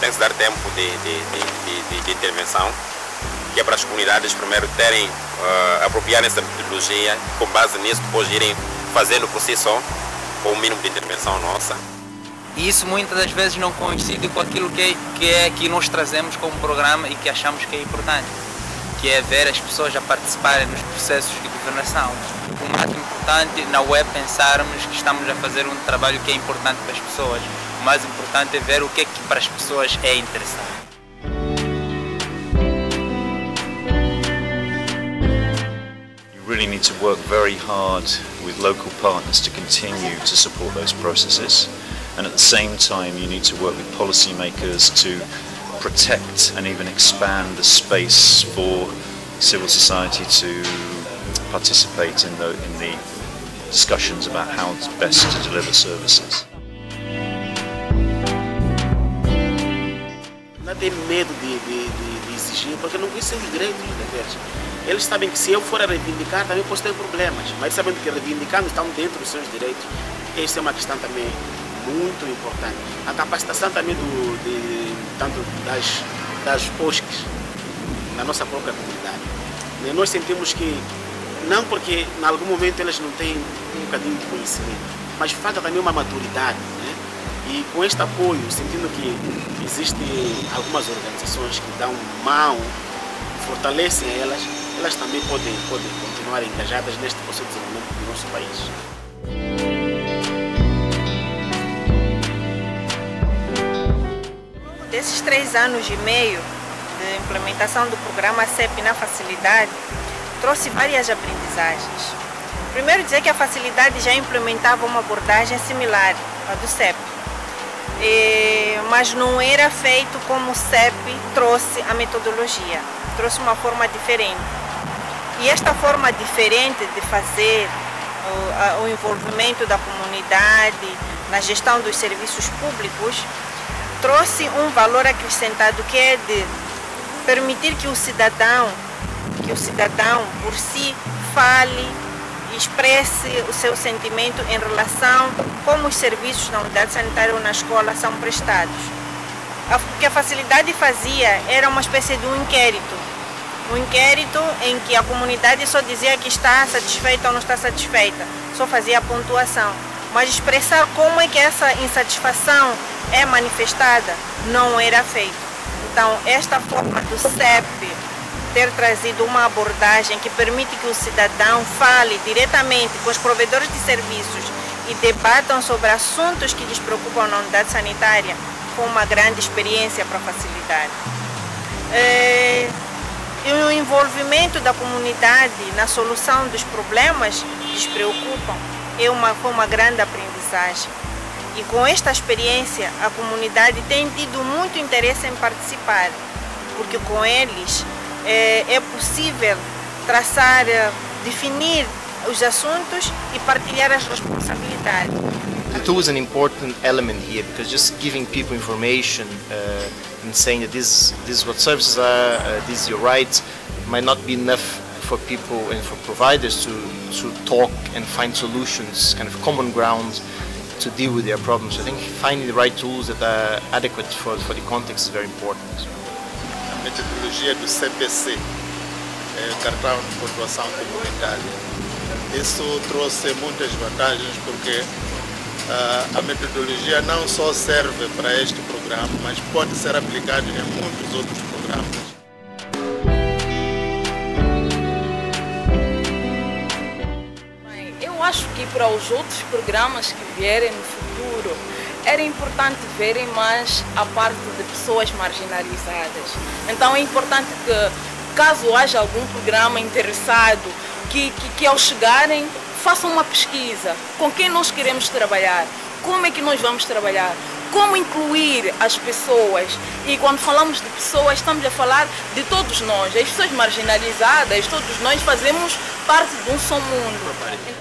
Tem que dar tempo de, de, de, de, intervenção, que é para as comunidades primeiro terem, uh, apropriarem essa metodologia, com base nisso depois irem fazendo por si só, com o mínimo de intervenção nossa. E isso muitas das vezes não coincide com aquilo que que é que nós trazemos como programa e que achamos que é importante, que é ver as pessoas a participarem nos processos de governação. O mais importante não é pensarmos que estamos a fazer um trabalho que é importante para as pessoas. O mais importante é ver o que é que para as pessoas é interessante. You really need to work very hard with local partners to continue to support those processes. And at the same time, you need to work with policymakers to protect and even expand the space for civil society to participate in the, in the discussions about how it's best to deliver services. Tem medo de, de, de, de exigir, porque não conhecem os direitos deles. Eles sabem que se eu for a reivindicar, também posso ter problemas, mas sabendo que reivindicando estão dentro dos seus direitos, essa é uma questão também muito importante. A capacitação também do, de, tanto das, das OSCs na nossa própria comunidade. Nós sentimos que, não porque em algum momento elas não têm um bocadinho de conhecimento, mas falta também uma maturidade. Né? E com este apoio, sentindo que existem algumas organizações que dão mão, fortalecem elas, elas também podem, podem continuar engajadas neste processo de desenvolvimento do nosso país. Desses três anos e meio de implementação do programa CEP na facilidade, trouxe várias aprendizagens. Primeiro dizer que a facilidade já implementava uma abordagem similar à do CEP, mas não era feito como o CEP trouxe a metodologia, trouxe uma forma diferente. E esta forma diferente de fazer o, o envolvimento da comunidade na gestão dos serviços públicos trouxe um valor acrescentado que é de permitir que o cidadão, que o cidadão por si fale expresse o seu sentimento em relação a como os serviços na unidade sanitária ou na escola são prestados. O que a facilidade fazia era uma espécie de um inquérito. Um inquérito em que a comunidade só dizia que está satisfeita ou não está satisfeita, só fazia a pontuação. Mas expressar como é que essa insatisfação é manifestada não era feito. Então, esta forma do CEP ter trazido uma abordagem que permite que o cidadão fale diretamente com os provedores de serviços e debatam sobre assuntos que lhes preocupam na unidade sanitária foi uma grande experiência para a facilidade. É, e o envolvimento da comunidade na solução dos problemas que lhes preocupam é uma, foi uma grande aprendizagem. E com esta experiência, a comunidade tem tido muito interesse em participar, porque com eles é, é possível traçar, definir os assuntos e partilhar as responsabilidades. The tool is an important element here because just giving people information uh, and saying that this, this is what services are, uh, this is your right, might not be enough for people and for providers to, to talk and find solutions, kind of common ground to deal with their problems. I think finding the right tools that are adequate for, for the context is very important. A metodologia do CPC, é, cartão de pontuação comunitária, isso trouxe muitas vantagens porque uh, a metodologia não só serve para este programa, mas pode ser aplicada em muitos outros programas. Eu acho que para os outros programas que vierem no futuro, era importante verem mais a parte de pessoas marginalizadas. Então é importante que, caso haja algum programa interessado, que, que, que ao chegarem façam uma pesquisa. Com quem nós queremos trabalhar, como é que nós vamos trabalhar, como incluir as pessoas. E quando falamos de pessoas, estamos a falar de todos nós, as pessoas marginalizadas, todos nós fazemos parte de um só mundo.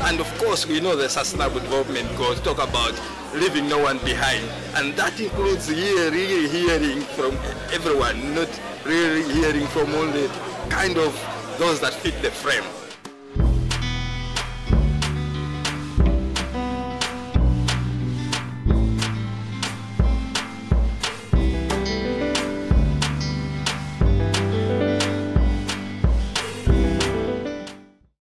And of course, we know the sustainable development goals talk about leaving no one behind. And that includes really hearing from everyone, not really hearing from only kind of those that fit the frame.